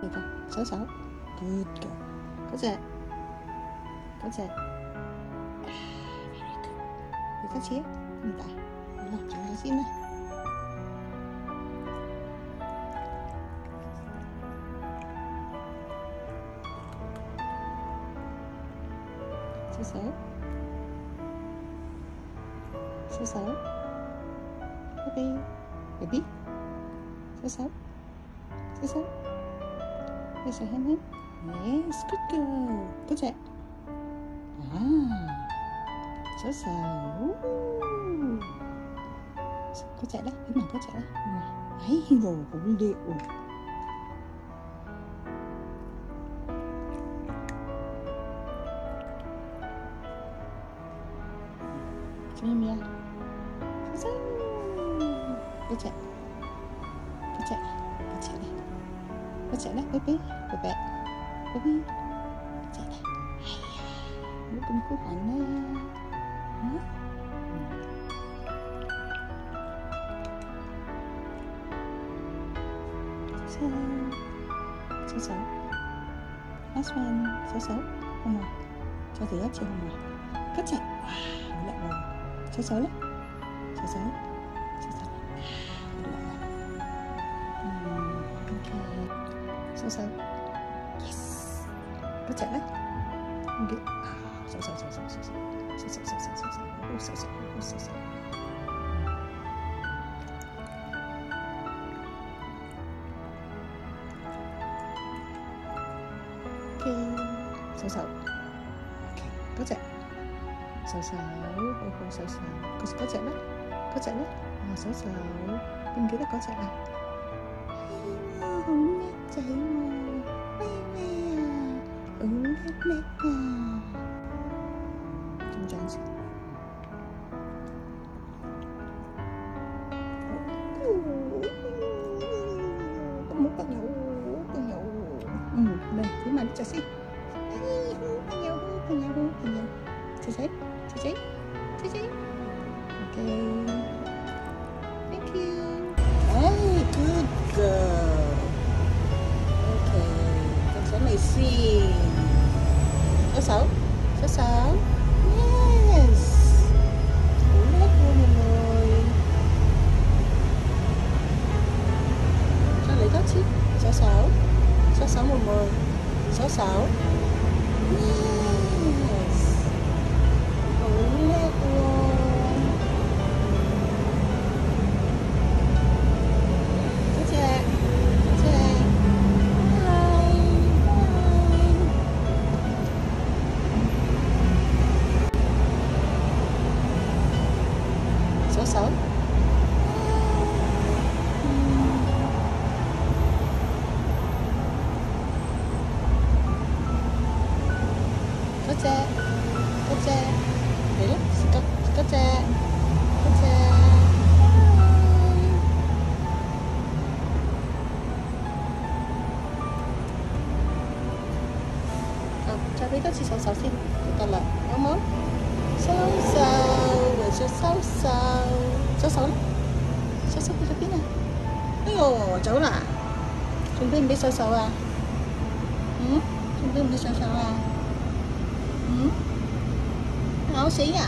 嚟個手手，good 嘅，嗰隻嗰隻，very good，嚟多次啊，唔大，好啦，做下先啦。手手，手手，baby，baby，手手，手手。 그래서 해는 yes, good girl. 보자 아 좋았어 có chạy đấy cái nào có chạy đấy ấy, đồ cũng liệu cho em đi ăn. Có chạy. Có chạy. Có chạy đây nó chạy lắc cái bí của chạy lắc nó cũng cứ phản nó sáu sáu sáu last one sáu không rồi cho thử chưa không rồi cắt chạy wow lại rồi. Sáu sáu đấy sáu sáu 手手，yes，嗰隻咧，唔記，手手手手手手手手手手手手，好手手好手手。OK，手手，OK，嗰隻手手，好好手手，嗰嗰隻咧，嗰隻咧，啊手手，記唔記得嗰隻啊？thấy mà baby à ứng hết mét à trong chán sức một con nhậu con nhậu ừ đây thế mà cho xem con nhậu con nhậu con nhậu cho xem cho xem cho xem ok Hey. Số sáu. Số sáu. Yes. Đủ nét luôn mọi người. Cho lấy taxi. chứ sáu. sáu sáu mọi người. Số sáu. Yes. sớm. Có che có che đấy lắm có có che có che cho biết các chị sáu sáu xin. Một lần nhớ mới sáu sáu vừa chưa sáu sáu. 咗收手，收手啦，收手去咗边啊？哎呦，走啦！仲俾唔俾手手啊？嗯？仲俾唔俾手手啊？嗯？咬死啊！